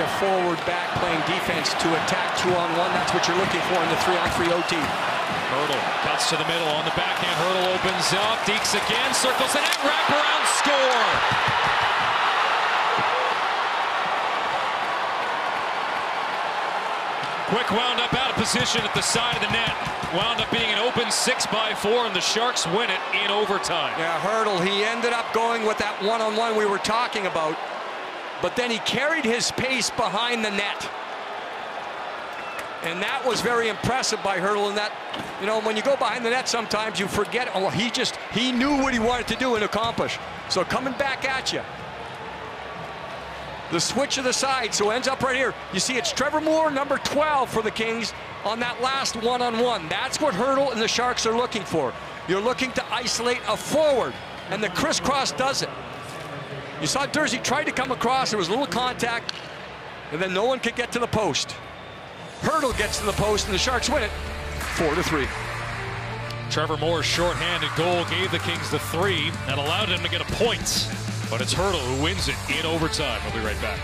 of forward back playing defense to attack two on one. That's what you're looking for in the three on three OT. Hertl cuts to the middle on the backhand. Hertl opens up. Dekes again, circles the net, wraparound score. Quick wound up out of position at the side of the net. Wound up being an open six by four, and the Sharks win it in overtime. Yeah, Hertl, he ended up going with that one-on-one -on -one we were talking about, but then he carried his pace behind the net. And that was very impressive by Hertl. And that, you know, when you go behind the net, sometimes you forget. Oh, he just, he knew what he wanted to do and accomplish. So coming back at you. The switch of the side, so ends up right here. You see it's Trevor Moore, number 12 for the Kings on that last one-on-one. -on -one. That's what Hertl and the Sharks are looking for. You're looking to isolate a forward, and the crisscross does it. You saw Durzi tried to come across, there was a little contact, and then no one could get to the post. Hertl gets to the post, and the Sharks win it, four to three. Trevor Moore's shorthanded goal gave the Kings the three and allowed them to get a point. But it's Hertl who wins it in overtime. We'll be right back.